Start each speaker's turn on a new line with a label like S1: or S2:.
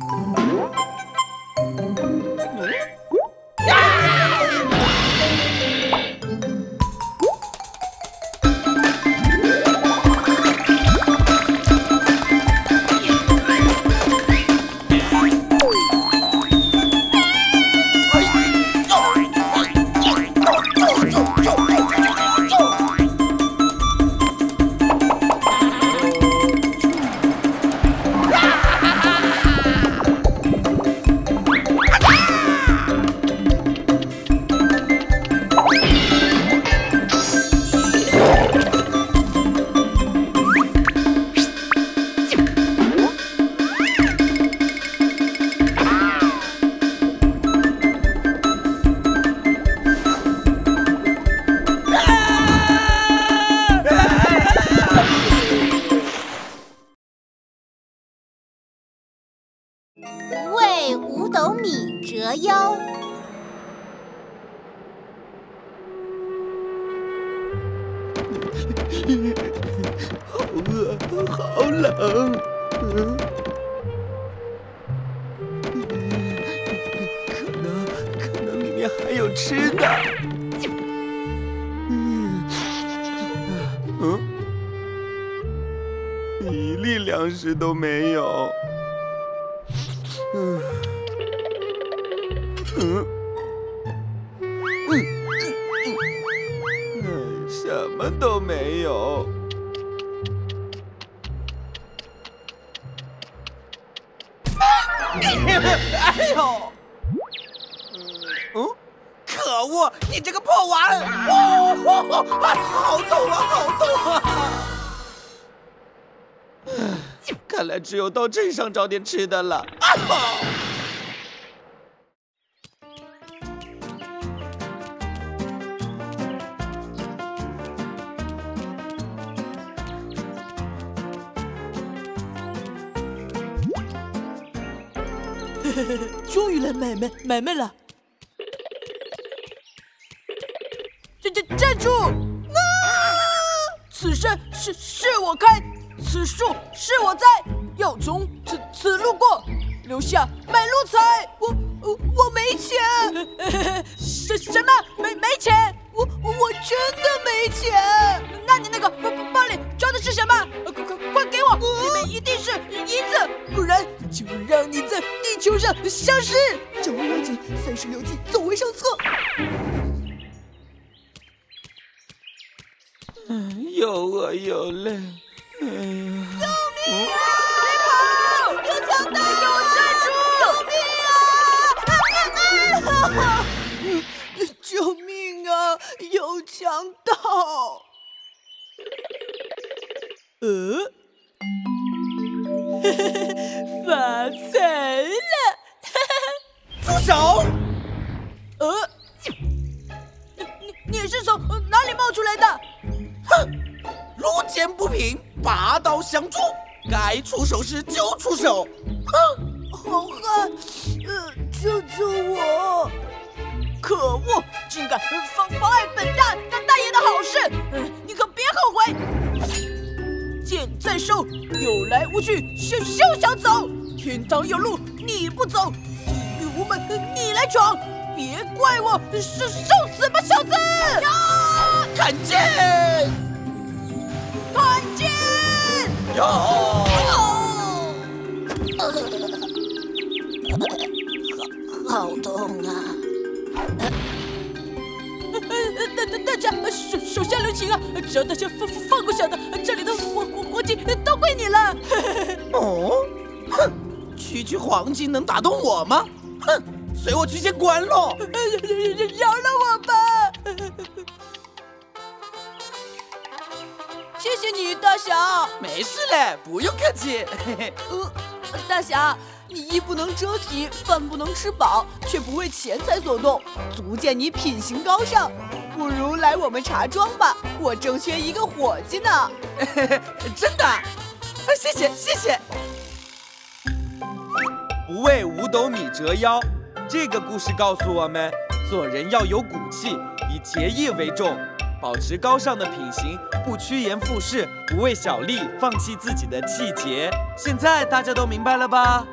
S1: 为五斗米折腰。
S2: 好饿，好冷。嗯，可能可能里面还有吃的。嗯，嗯，一粒粮食都没有。嗯，嗯，嗯，嗯，什么都没有。
S3: 哎呦！嗯，可恶！你这个破碗！哦，好痛啊，好痛啊！
S2: 看来只有到镇上找点吃的了。啊！
S4: 终于来买卖买卖了！站站站住！啊！此山是是我开，此树是我栽，要从此此路过，留下买路财。我我我没钱，什什么没没钱？我我真的没钱。那你那个包包里装的是什么？快快快给我！里面一定是银子，不然就让地球上消失。
S5: 掌握要紧，三十六计，走为上策。
S2: 嗯又饿又累，哎呀！
S3: 路见不平，拔刀相助，该出手时就出手。哼，
S4: 好汉，呃，救救我！可恶，竟敢妨妨碍本大大大爷的好事！嗯，你可别后悔。剑在手，有来无去，休休想走！天堂有路你不走，地狱无门你来闯，别怪我受受死吧，小子！
S3: 呀，看剑！
S4: 看剑！
S3: 哟！
S1: 好痛啊！
S4: 大大大家手手下留情啊！只要大家放放过小的，这里的黄黄黄金都归你了。
S3: 哦，哼，区区黄金能打动我吗？哼，随我去见关喽！
S4: 大侠。
S3: 没事嘞，不用客气。
S4: 呃，大侠，你衣不能遮体，饭不能吃饱，却不为钱财所动，足见你品行高尚。不如来我们茶庄吧，我正缺一个伙计呢。
S3: 真的？谢谢谢谢。
S2: 不为五斗米折腰，这个故事告诉我们，做人要有骨气，以节义为重，保持高尚的品行不趋炎附势不为小利放弃自己的气节。现在大家都明白了吧？